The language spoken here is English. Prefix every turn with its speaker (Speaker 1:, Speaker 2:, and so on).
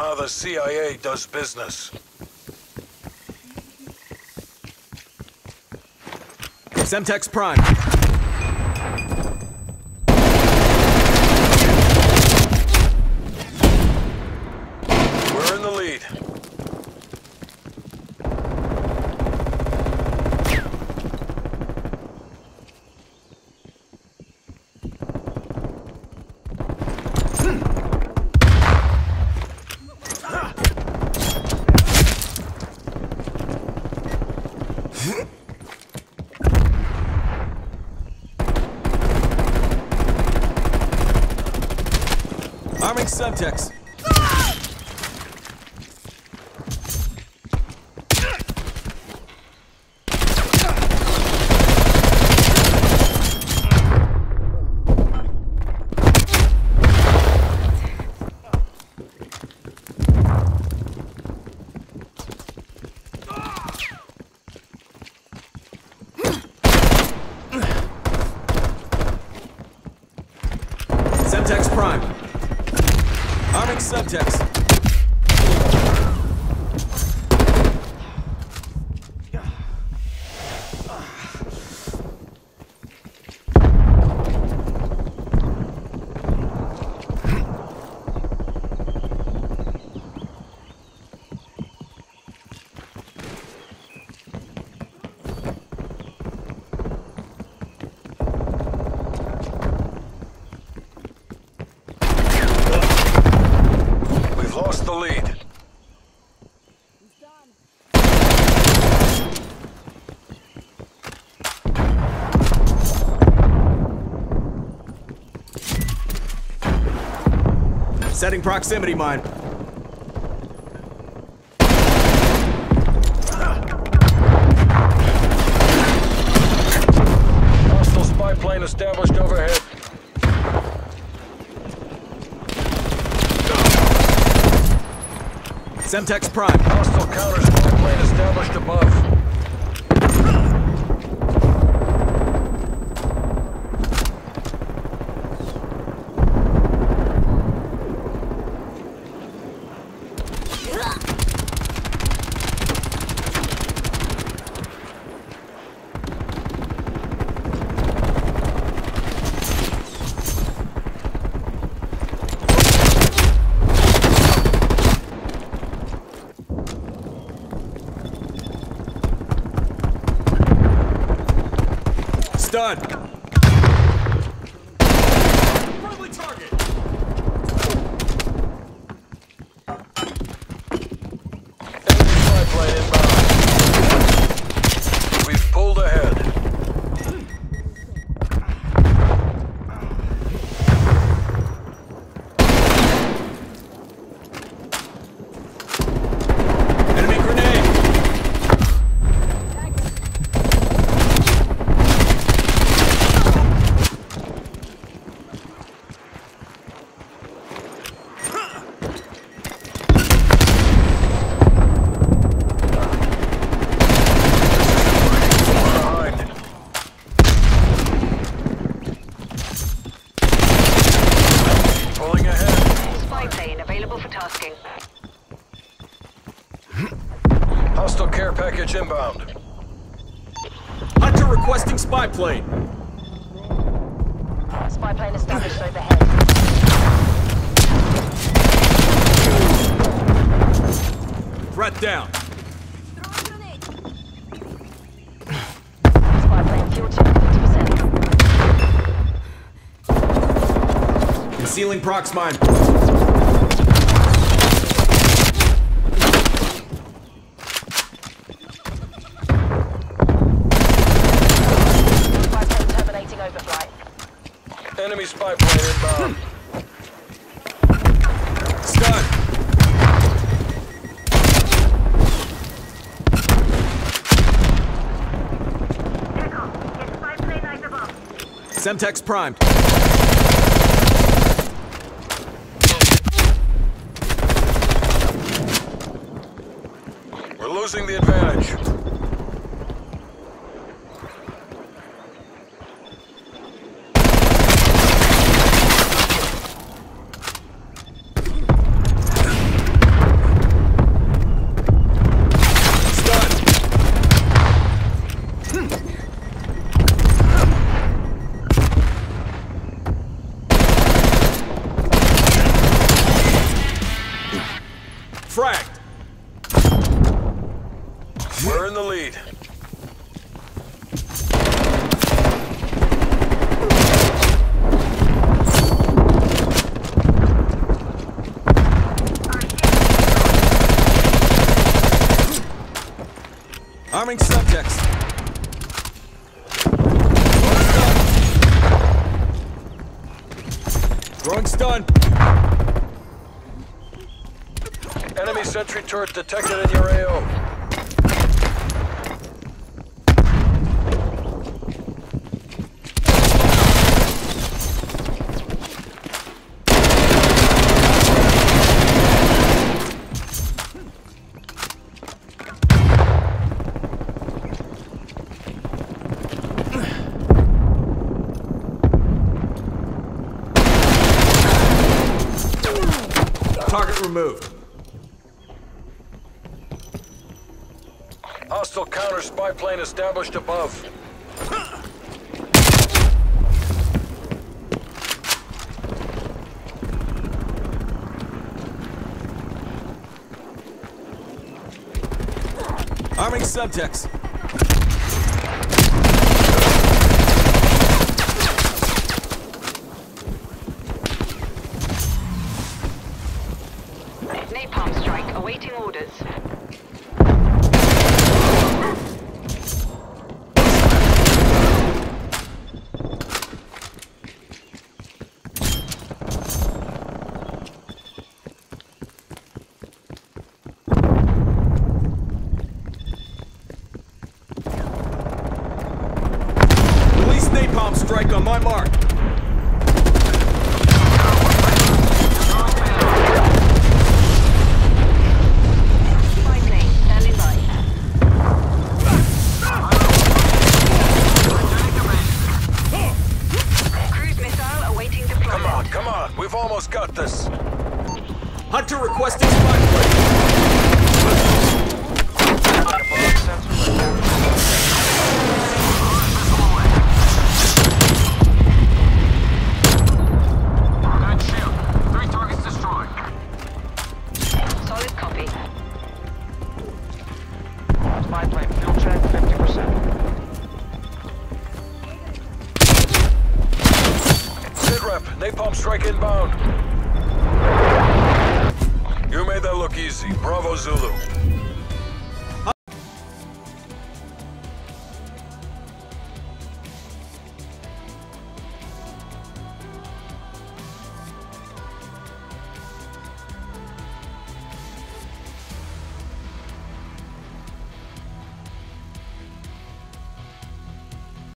Speaker 1: how the CIA does business.
Speaker 2: Semtex Prime.
Speaker 1: We're in the lead.
Speaker 2: Arming Semtex. Semtex Prime. Arming. Setting proximity mine.
Speaker 1: Hostile spy plane established overhead.
Speaker 2: Semtex Prime.
Speaker 1: Hostile counter spy plane established above.
Speaker 2: Stun.
Speaker 1: Enemy spy plane inbound. We've pulled ahead.
Speaker 2: Enemy grenade.
Speaker 1: Behind. Pulling ahead.
Speaker 3: Spy plane available for tasking.
Speaker 1: Hostile care package inbound.
Speaker 2: Hunter requesting spy plane.
Speaker 3: Spy plane established overhead.
Speaker 2: Threat down.
Speaker 3: Spy plane fuel check 50%.
Speaker 2: Concealing prox mine.
Speaker 3: Spy plane terminating overflight.
Speaker 1: Enemy spy plane inbound.
Speaker 2: Stun. Semtex primed.
Speaker 1: We're losing the advantage.
Speaker 2: Throwing stun.
Speaker 1: Enemy sentry turret detected in your AO.
Speaker 2: Target removed.
Speaker 1: Hostile counter spy plane established above.
Speaker 2: Arming
Speaker 3: Semtex. Strike awaiting orders.
Speaker 2: Napalm strike on my mark.
Speaker 1: Strike inbound. You made that look easy. Bravo Zulu.